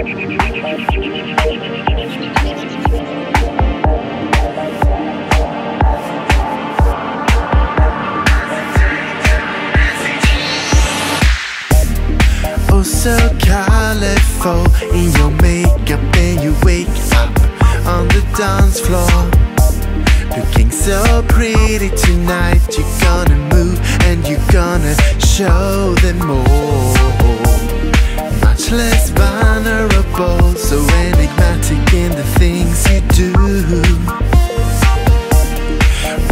Oh, so colorful in your makeup, and you wake up on the dance floor. Looking so pretty tonight, you're gonna move and you're gonna show them more. Much less vulnerable, so enigmatic in the things you do.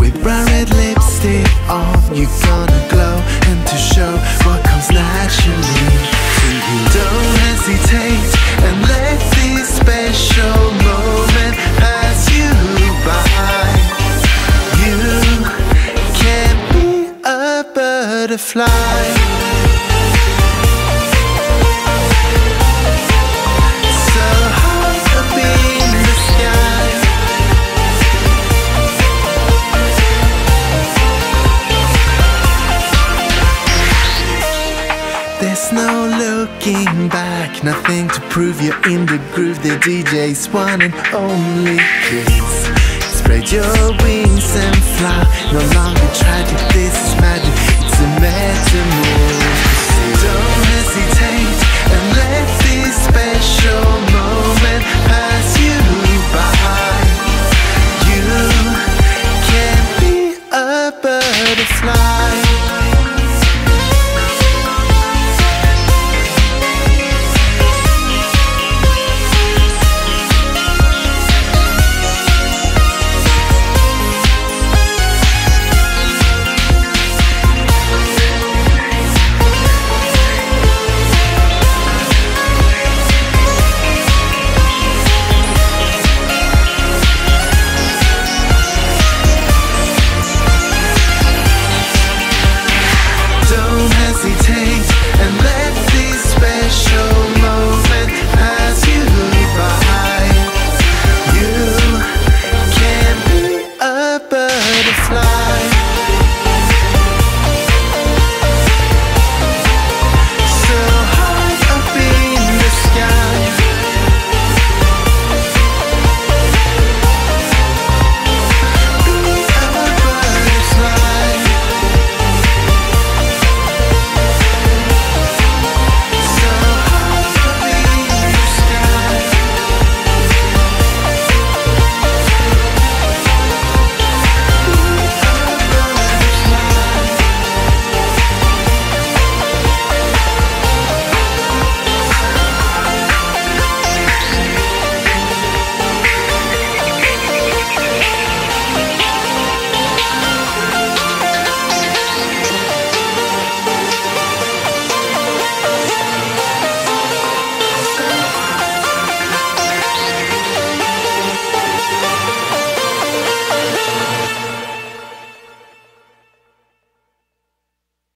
With bright red lipstick on, you're gonna glow and to show what comes naturally to you. Don't hesitate and let this special moment pass you by. You can be a butterfly. Looking back, nothing to prove you're in the groove. The DJ's one and only kiss. Spread your wings and fly. No longer try this